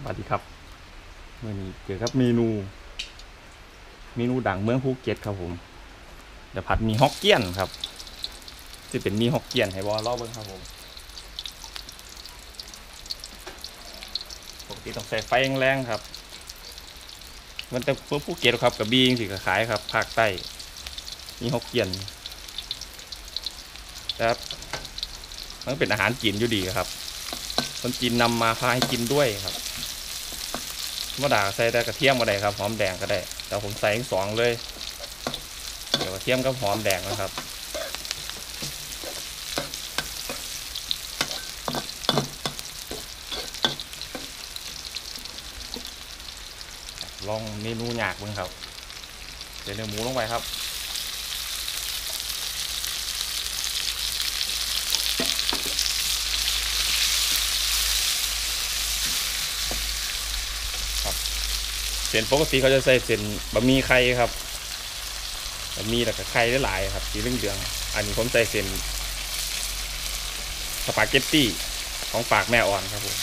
สวัสดีครับเมื่อนี้เจอครับเมนู เมนูดังเมืองภูเก็ตครับผมเดี๋ยวผัดหมีฮอกเกี้ยนครับจะเป็นหมีฮอกเกี้ยนให้บอลรอบเบิ้งครับผมปกติต้องใส่ไฟแรงๆครับ มันแต่เพื่อภูเก็ตครับกับบีงสิก็ขายครับภาคใต้มีฮอกเกี้ยนแต่มันเป็นอาหารจีนอยู่ดีครับคนจีนนำมาพาให้กินด้วยครับ มะด่าใส่แต่กระเทียมก็ได้ครับหอมแดงก็ได้ แต่ผมใส่ทั้งสองเลย เดี๋ยวกระเทียมกับหอมแดงนะครับลองเมนูหยากเบ้างครับใส่เนื้อหมูลงไปครับ เส้นปกติเขาจะใส่เส้นบะหมี่ไข่ครับบะหมี่แล้วก็ไข่หลายๆครับสีเหลืองๆอันนี้ผมใส่เส้นสปาเกตตี้ของปากแม่อ่อนครับผม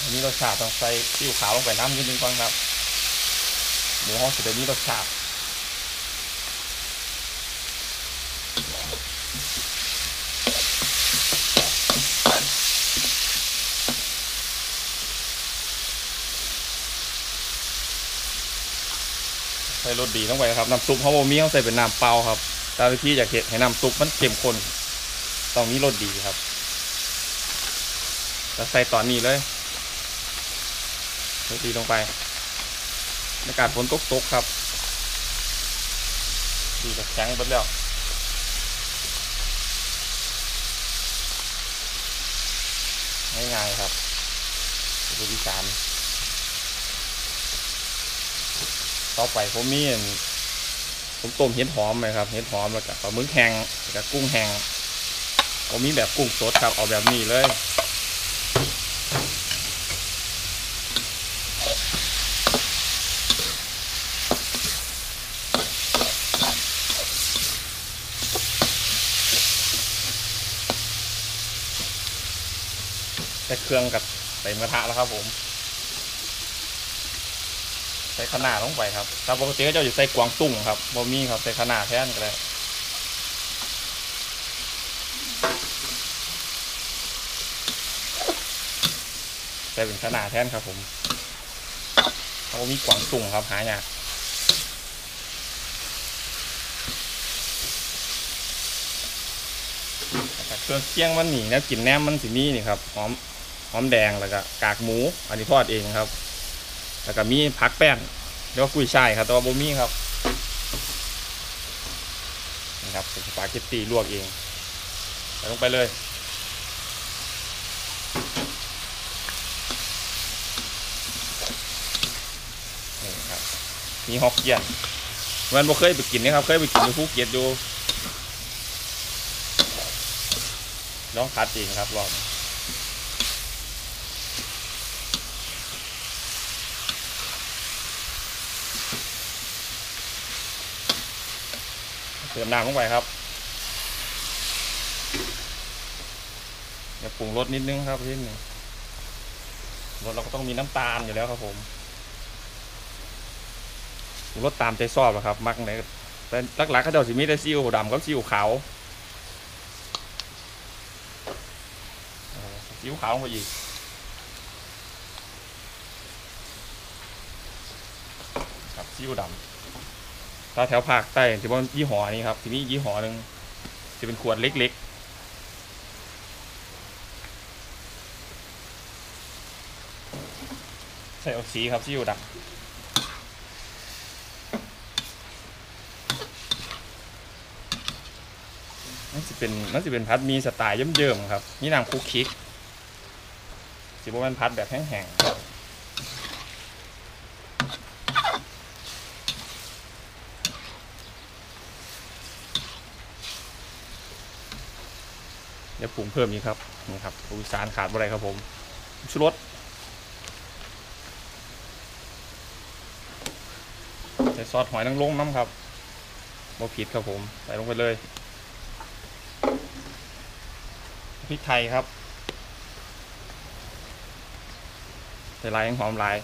อันนี้เรสชาติต้องใส่ซีอิ๊วขาวลงไปน้ำนิดนึงก่อนครับ หมูฮ้องสุดนี้รสชาติใส่รสดีต้องไปครับน้ำซุปเขาบอกมีเขาใส่เป็นน้ำเปล่าครับตามที่อยากเห็นให้น้ำซุปมันเข้มข้นต้องมีรสดีครับแล้วใส่ตอนนี้เลยรสดีลงไป อากาศฝนตกตกครับดีกับแข็งไปแล้วง่ายๆครับดูอีสานต่อไปผมมีผมต้มเห็ดหอมไหมครับเห็ดหอมแล้วก็ปลาหมึกแห้งแล้วก็กุ้งแห้งผมมีแบบกุ้งสดครับ เอาแบบนี้เลย เครื่องกับใส่กระทะแล้วครับผม ใส่ขนาดลงไปครับถ้าปกติก็จะอยู่ใส่กวางตุ้งครับบะมี่ครับใส่ขนาดแท่นก็ได้ใส่เป็นขนาดแท่นครับผมเขามีกวางตุ้งครับหายากเครื่องเคี่ยงมันหนีแล้วกลิ่นแหนมมันสิมีนี่ครับหอม อมแดงแล้วก็กากหมู อันนี้ทอดเองครับ แล้วก็มีผักแป้นเรียกว่ากุยช่ายครับแต่ว่าโบมี่ครับนี่ครับป็นสปาเกตตีลวกเองใส่ลงไปเลยนี่ครับมีฮอกเกี้ยนมันบ่เคยไปกินนะครับ เคยไปกินอยู่ภูเก็ตอยู่ลองพัดเองครับลอง เติมน้ำลงไปครับเดี๋ยวปรุงรสนิดนึงครับพี่นึงรสเราก็ต้องมีน้ำตาลอยู่แล้วครับผมรสตามใจชอบแหละครับ มักไหนแต่หลักๆเขาเจะสิมีแต่ซีอิ๊วดำกับซีอิ๊วขาวซีอิ๊วขาวลงไปอีกครับซีอิ๊วดำ ถ้าแถวภาคใต้ที่ว่ายี่ห้อนี้ครับที่นี่ยี่ห้อหนึ่งจะเป็นขวดเล็กๆ ใส่ออกสีครับซีอิ๊วดำนั่นจะเป็นนั่นจะเป็นพัดมีสไตล์เยิ้มๆครับนี่นางคุกคิกสิบ่ามันพัดแบบแห้งๆ เดี๋ยวปรุงเพิ่มอีกครับนี่ครับปรุสานขาดอะไรครับผมชูรสใส่ซอสหอยนางรมน้ำครับบ่ผิดครับผม ใส่ลงไปเลยพริกไทยครับใส่ลายยังหอมลาย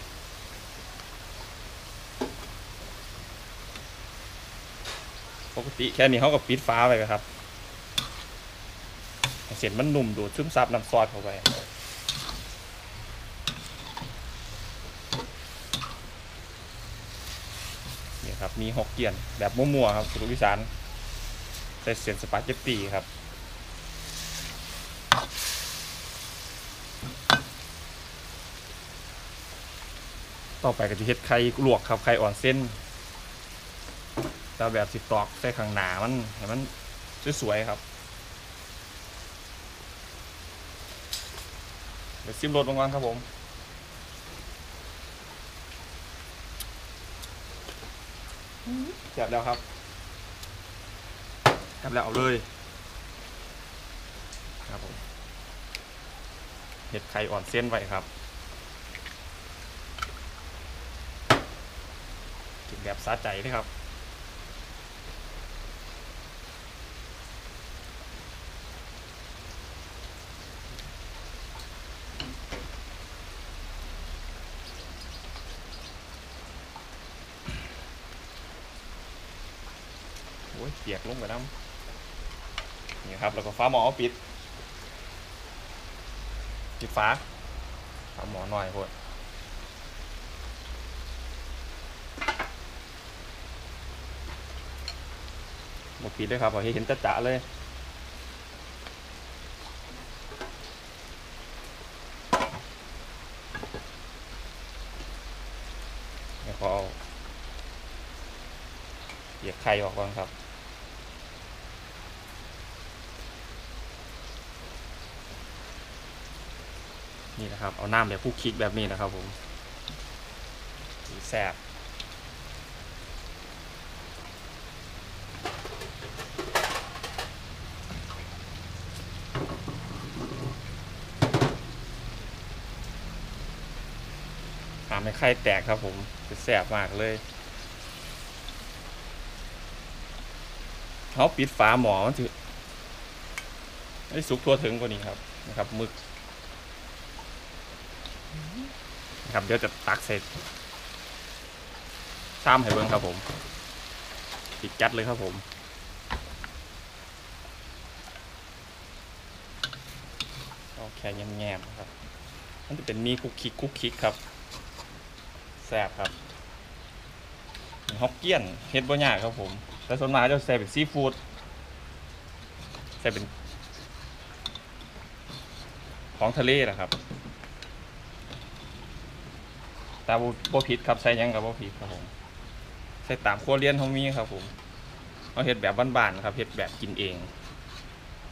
ปกติแค่นี้เขาก็ปิดฟ้าไปครับ เส้นมันนุ่มดูดซึมซับน้ำซอสเข้าไปนี่ครับมีหกเกียนแบบมั่วๆครับสุรุวิสานใส่เส้นสปาเกตตีครับต่อไปก็จะเฮ็ดไข่ลวกครับไข่อ่อนเส้นแต่แบบสิตอกใส่ข้างหนามันให้มันสวยๆครับ ดี๋ยวซิมรสลงก่อนครับผมแซ่บแล้วครับแซ่บแล้วเอาเลยครับผมเห็ดไข่อ่อนเส้นไว้ครับกินแบบสะใจเลยครับ ปียกลงไปน้ำนี่ครับแล้วก็ฟ้าหมอปิดปิดฟ้าฟ้าหมอหน่อยพวดหมดปิดเลยครับเอให้เห็นจะจะเลยแล้วก็เอาเหยียบไข่ออกก่อนครับ นี่นะครับ เอาน้ำแบบผู้คิกแบบนี้นะครับผมสีแสบทำให้ไข่แตกครับผมจะแสบมากเลยเขาปิดฝาหมอมันถือให้สุกทั่วถึงกว่านี้ครับนะครับมึก นะครับเดี๋ยวจะตักใส่ชามให้เบิ้งครับผมปิดจัดเลยครับผมโอเคแง่มๆครับมันจะเป็นมีคุกคิกคุกคิกครับแซ่บครับฮอกเกี้ยนเฮ็ดบ่ยากครับผมแต่ส่วนมากจะใส่เป็นซีฟู้ดใส่เป็นของทะเลนะครับ ตาบ่ผิดครับใส่ยังกับบ่ผิดครับผมใส่ตามครัวเรียนเขามีครับผมเอาเฮ็ดแบบบ้านๆครับเฮ็ดแบบกินเอง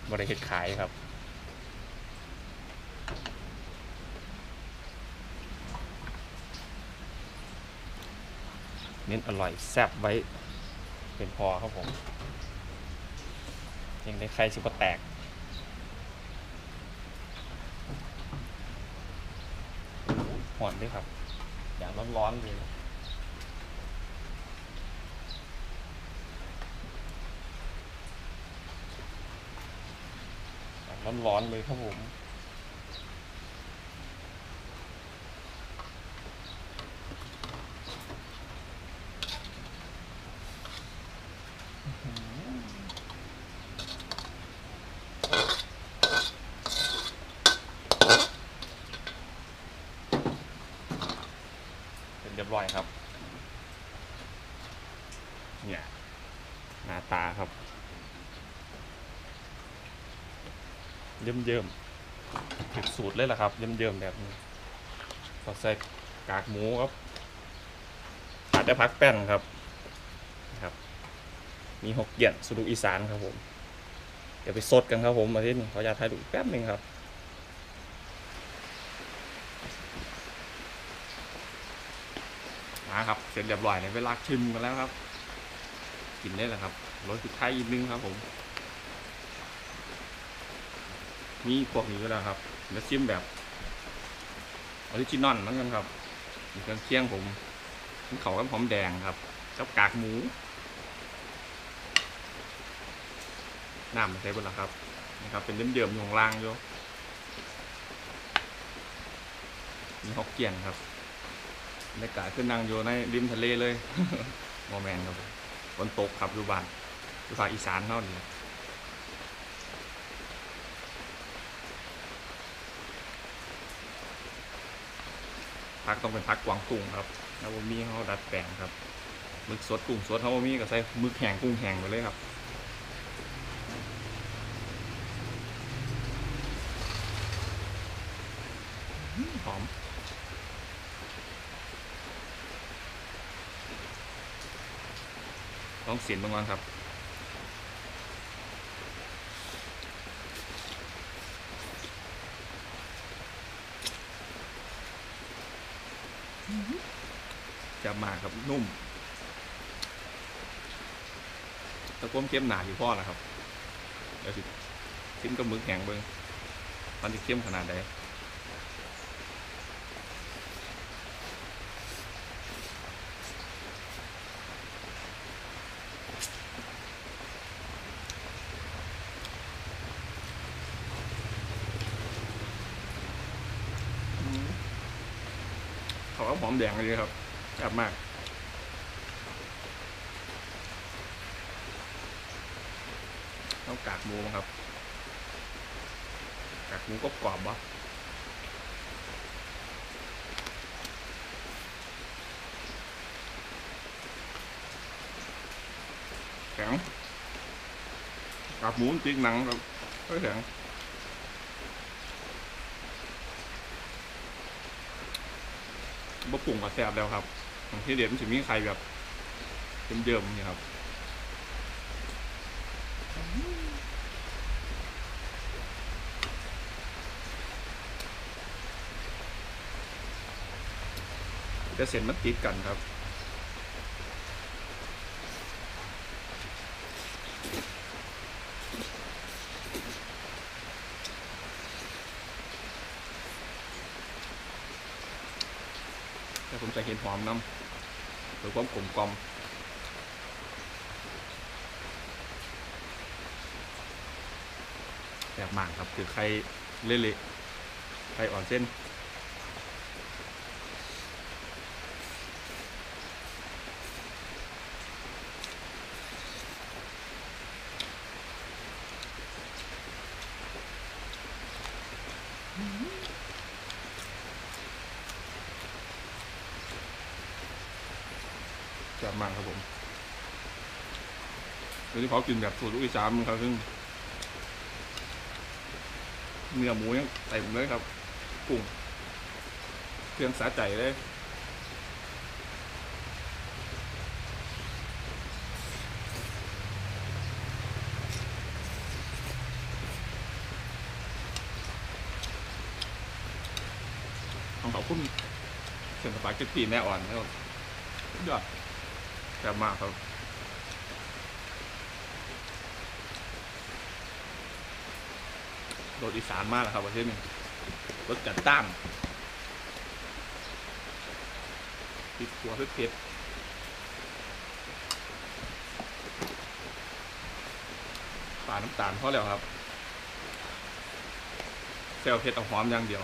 บ่ได้เฮ็ดขายครับเน้นอร่อยแซ่บไว้เป็นพอครับผมยังได้ไข่ซุปเปอร์แตกหอนด้วยครับ อย่างร้อนๆเลยร้อนๆเลยครับผม เรียบร้อยครับ เนี่ยหน้าตาครับ เยิ้มเยิมๆถึกสูตรเลยล่ะครับ เยิ้มเยิมๆแบบนี้ก็ใส่กากหมูครับขาดได้พักแป้นครับครับ มีหกเกียนสุดุอีสานครับผม เดี๋ยวไปสดกันครับผมมาที่นี่ขออยากถ่ายดูปแป๊บหนึ่งครับ มา ครับเสร็จเรียบร้อยในเวลาชิมกันแล้วครับ กินได้แล้วครับรสสุดท้ายอีกนึงครับผม มีพวกนี้ก็แล้วครับแล้วชิมแบบออริจินอลเหมือนกันครับมีเครื่องเคียงผมมีเขากับหอมแดงครับกับกากหมูน้ำมันใส่บนละครับนะครับ เป็นเดิมๆอยู่ข้างล่างอยู่มีฮอกเกี้ยนครับ บรรยากาศขึ้นนั่งอยู่ในริมทะเลเลยโมแมนครับฝนตกครับอยู่บ้านอยู่ภาคอีสานเท่านี้พักต้องเป็นพักกวางตุ้งครับแล้วมีเขาดัดแปลงครับมึกสดกุ้งสดเขาบ่มีก็ใส่มึกแห้งกุ้งแห้งไปเลยครับหอม ต้องเสียนตรงนั้นครับจะมากครับนุ่มตะก้มเข้มหนาอยู่พ่อนะครับเดี๋ยวสิซิมกับมึกแห้งเบิ้งมันจะเข้มขนาดใดเอมแดงเลยครับแซ่บมากต้องกากหมูครับ กากหมูก็กรอบวะแข็งกากหมูจริงหนังครับก็แข็ง หุ่งกับแซ่บแล้วครับองที่เด็ดมันจะมีไข่แบบเยิ่มๆนี่ครับจะเส้นมันติดกันครับะเห็นหอมน้ำหรือความกลมกลอมแบบมากครับคือใครเละๆใครอ่อนเส้น แบบมากครับผม โดยเฉพากินแบบสูตรลูกอีสานครับซึ่งเนื้อหมูยังเต็มเลยครับกุ้งเครื่องสาใจเลยของเขาคุณเส้นสปาเกตตีแม่อ่อนแล้วสุดยอดแซ่บมากครับ โดดอีสานมากแล้วครับประเทศนี้รสจัดจ้านติดหัวเผ็ดปลาน้ำตาลพอแล้วครับเซลเผ็ดเอาหอมอย่างเดียว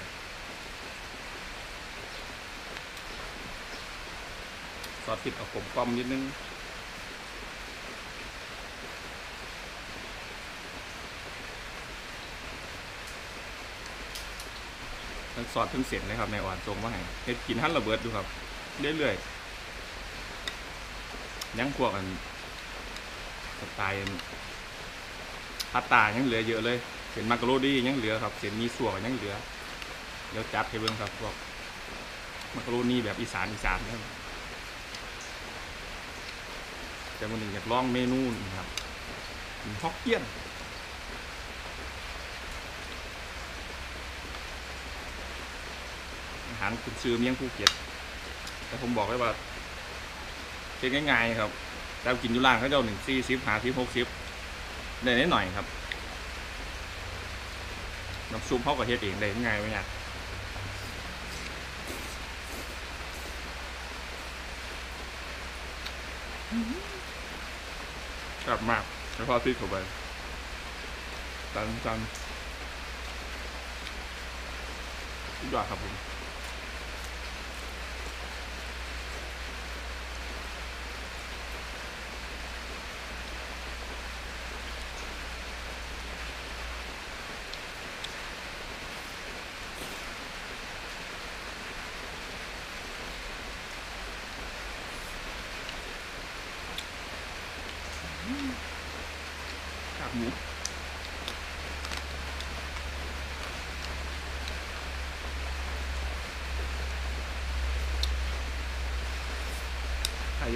ซอสติดเอากลมกลอมนิดนึง ทั้งซอสทั้งเสียงเลยครับในอ่อนทรงว่าไงเฮ็ดกินหั่นระเบิดดูครับเรื่อยๆยังพวกันสไตล์พาสต้ายังเหลือเยอะเลยเส้นมักกะโรนียังเหลือครับเส้นมีส่วนยังเหลือเดี๋ยวจัดให้เบิ่งครับพวกมักกะโรนีแบบอีสานอีสานนะแต่วันนี้อยากลองเมนูนี่ครับฮอกเกี้ยนารคุณซื้อเมี่ยงภูเก็ตแต่ผมบอกเลยว่าเป็นง่ายๆครับแต่กินอยู่ร้านเขาจ้าหนึ่งสี่สิบห้าสิบหกสิบได้นิดหน่อยครับน้ำซุปเขาก็เฮ็ดเองได้ง่ายไหมเนี่ยกลับมากแล้วพอพริกเข้าไปจันจันยอดครับผม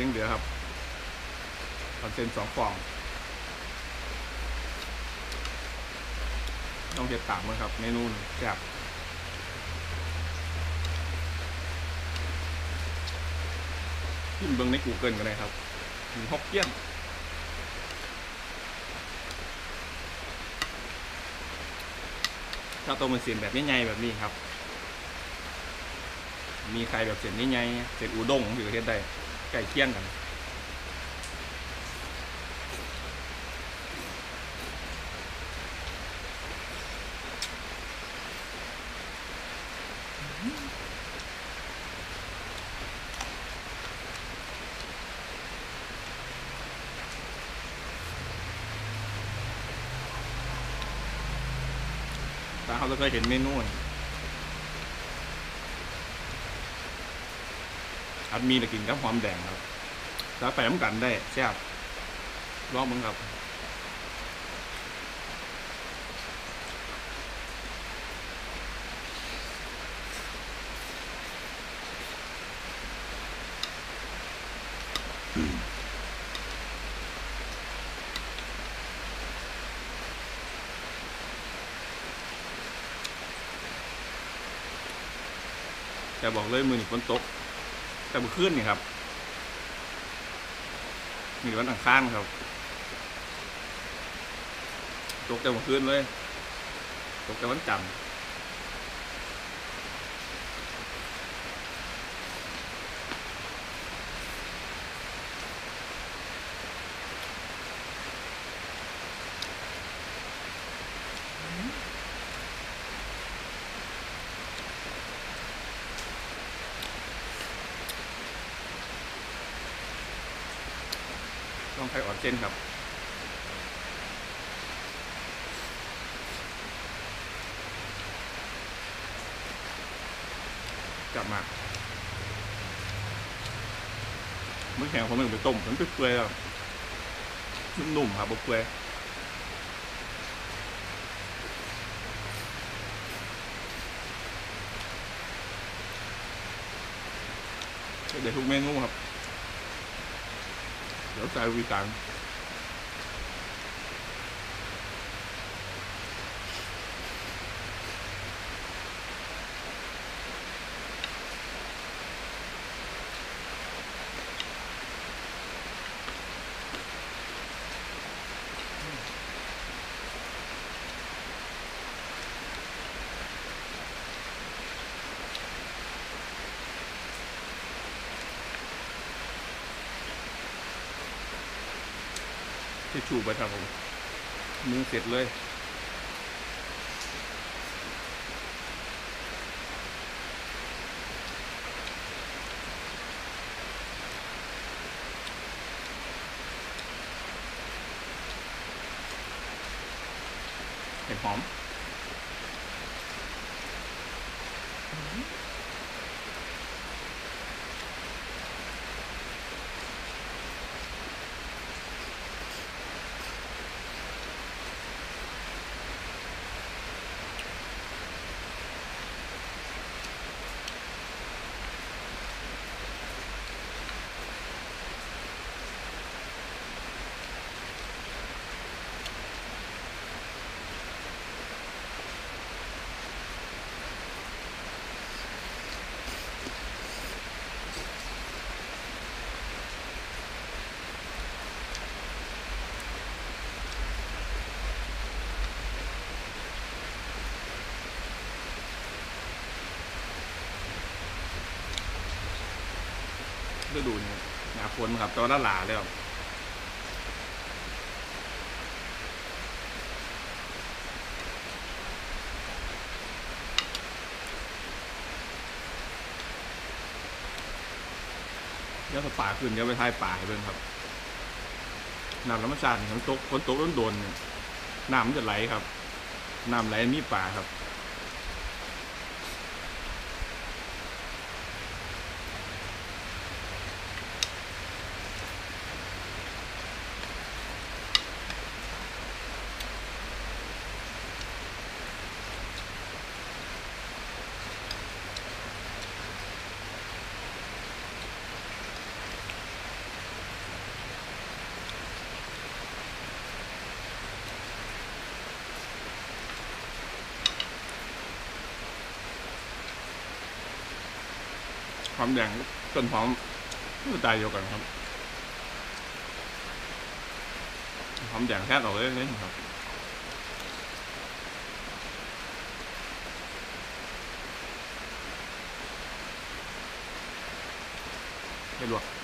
ยังเหลือครับคอนเซนสองฟองต้องเก็บตามมั้งครับเมนูนี่แซ่บพิมพ์เบิ้งใน Google ก็ได้ครับมีฮอกเกี้ยนถ้าตัวมันเสียนแบบใหญ่ๆแบบนี้ครับ มีใครแบบเสียนใหญ่ๆเสียนอุด้งอยู่ประเทศใด ใกล้เคียงกันแต่เขาจะเคยเห็นเมนูนี่ อัดมีแต่กินกับหอมแดงครับแล้วไปน้ำกันได้แซ่บลองมึงครับแต่บอกเลยมือนี่ฝนตก แต่บุขึ้นนี่ครับมีวันอังคารครับ ตกแต่บุขึ้นเลย ตกแต่วันจันทร์ ต้องใช้ออนเส้นครับกลับมาเมื่อแข็งผมมันไปต้มมันเปื่อยๆครับนุ่มๆครับเปื่อยเดี๋ยวทุกเมนูครับ เดี๋ยิชูไปครับผมมือเสร็จเลยเห็ดหอม ฤดูนี้หนาฝนครับตอนนั้นหลาแล้วเดี๋ยวถ้าป่าขึ้นเดี๋ยวไปทายป่าให้เบิ่งครับน้ำธรรมชาติฝนตกฝนตกโดนๆเนี่ยน้ำมันจะไหลครับน้ำไหลมีป่าครับ ความแดงต้นหอมสไตล์เดียวกันครับหอมแดงแท้ออกเลยนี่ครับไม่ลวก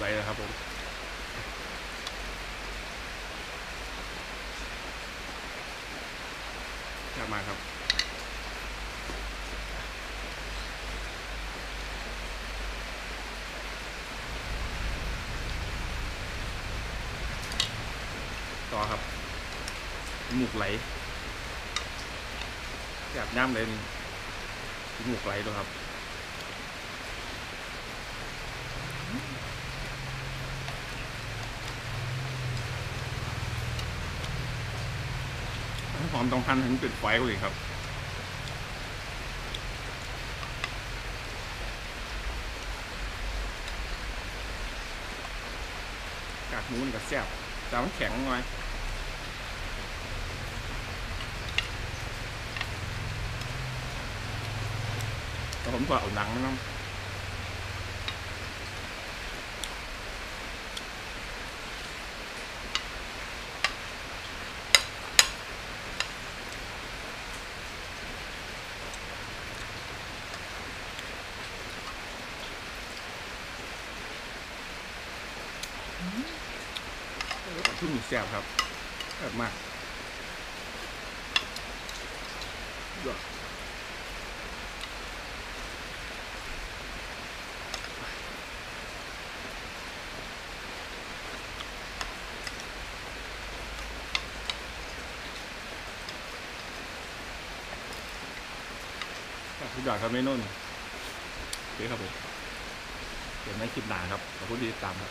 ไรนะครับผมกลับมาครับ ต่อครับ หมูไหลอยากย่ำเลยนี่หมูไหลด้วยครับ มต้องพันถึงจุดไฟกูอีกครับกากหมูนี่ก็แซ่บแต่มันแข็งหน่อยผมก็เอาหนังนน้ แซ่บครับแซ่บมากยอดทุกอย่างครับไม่นุ่นโอเคครับผมเดี๋ยวไม่คลิปหนาครับขอบคุณที่ติดตามครับ